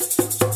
you